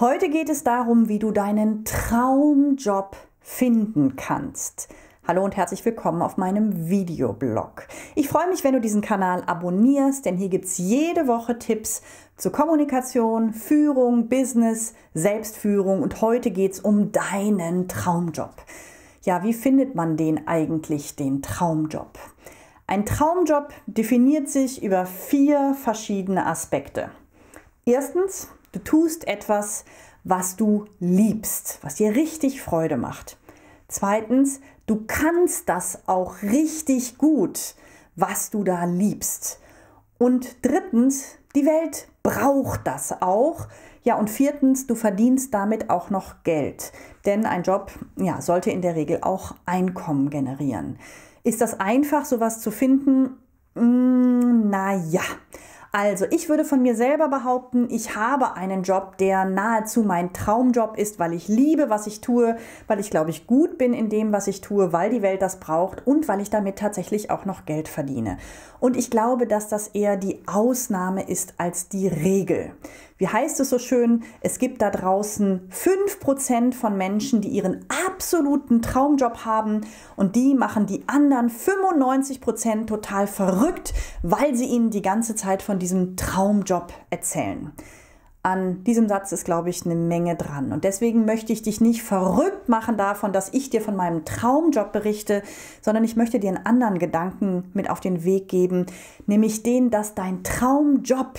Heute geht es darum, wie du deinen Traumjob finden kannst. Hallo und herzlich willkommen auf meinem Videoblog. Ich freue mich, wenn du diesen Kanal abonnierst, denn hier gibt es jede Woche Tipps zur Kommunikation, Führung, Business, Selbstführung und heute geht es um deinen Traumjob. Ja, wie findet man den eigentlich, den Traumjob? Ein Traumjob definiert sich über vier verschiedene Aspekte. Erstens, Du tust etwas, was du liebst, was dir richtig Freude macht. Zweitens, du kannst das auch richtig gut, was du da liebst. Und drittens, die Welt braucht das auch. Ja, und viertens, du verdienst damit auch noch Geld. Denn ein Job ja, sollte in der Regel auch Einkommen generieren. Ist das einfach, sowas zu finden? Mm, na ja. Also, ich würde von mir selber behaupten, ich habe einen Job, der nahezu mein Traumjob ist, weil ich liebe, was ich tue, weil ich glaube ich gut bin in dem, was ich tue, weil die Welt das braucht und weil ich damit tatsächlich auch noch Geld verdiene. Und ich glaube, dass das eher die Ausnahme ist als die Regel. Wie heißt es so schön? Es gibt da draußen 5% von Menschen, die ihren absoluten Traumjob haben und die machen die anderen 95% total verrückt, weil sie ihnen die ganze Zeit von diesem Traumjob erzählen. An diesem Satz ist, glaube ich, eine Menge dran. Und deswegen möchte ich dich nicht verrückt machen davon, dass ich dir von meinem Traumjob berichte, sondern ich möchte dir einen anderen Gedanken mit auf den Weg geben, nämlich den, dass dein Traumjob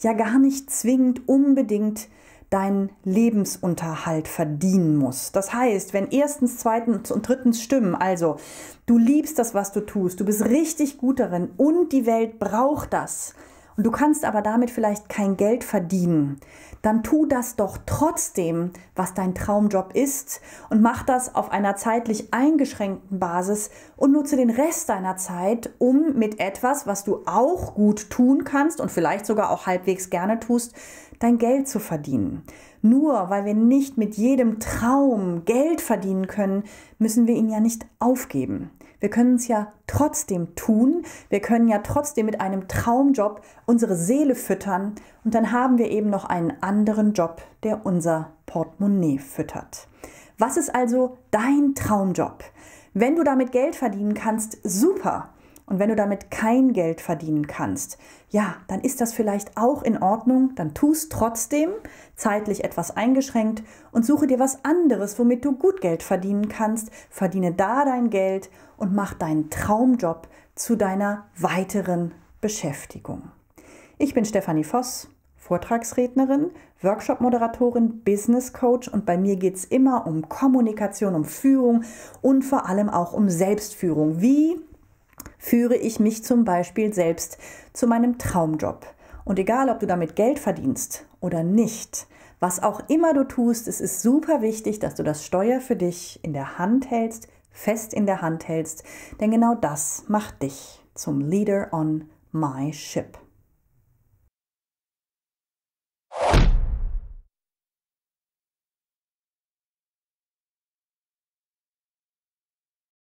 ja gar nicht zwingend unbedingt deinen Lebensunterhalt verdienen muss. Das heißt, wenn erstens, zweitens und drittens stimmen, also du liebst das, was du tust, du bist richtig gut darin und die Welt braucht das, und du kannst aber damit vielleicht kein Geld verdienen, dann tu das doch trotzdem, was dein Traumjob ist und mach das auf einer zeitlich eingeschränkten Basis und nutze den Rest deiner Zeit, um mit etwas, was du auch gut tun kannst und vielleicht sogar auch halbwegs gerne tust, dein Geld zu verdienen. Nur weil wir nicht mit jedem Traum Geld verdienen können, müssen wir ihn ja nicht aufgeben. Wir können es ja trotzdem tun. Wir können ja trotzdem mit einem Traumjob unsere Seele füttern und dann haben wir eben noch einen anderen Job, der unser Portemonnaie füttert. Was ist also dein Traumjob? Wenn du damit Geld verdienen kannst, super. Und wenn du damit kein Geld verdienen kannst, ja, dann ist das vielleicht auch in Ordnung. Dann tust trotzdem zeitlich etwas eingeschränkt und suche dir was anderes, womit du gut Geld verdienen kannst. Verdiene da dein Geld und mach deinen Traumjob zu deiner weiteren Beschäftigung. Ich bin Stefanie Voss. Vortragsrednerin, Workshop-Moderatorin, Business Coach und bei mir geht es immer um Kommunikation, um Führung und vor allem auch um Selbstführung. Wie führe ich mich zum Beispiel selbst zu meinem Traumjob. Und egal, ob du damit Geld verdienst oder nicht, was auch immer du tust, es ist super wichtig, dass du das Steuer für dich in der Hand hältst, fest in der Hand hältst, denn genau das macht dich zum Leader on my ship.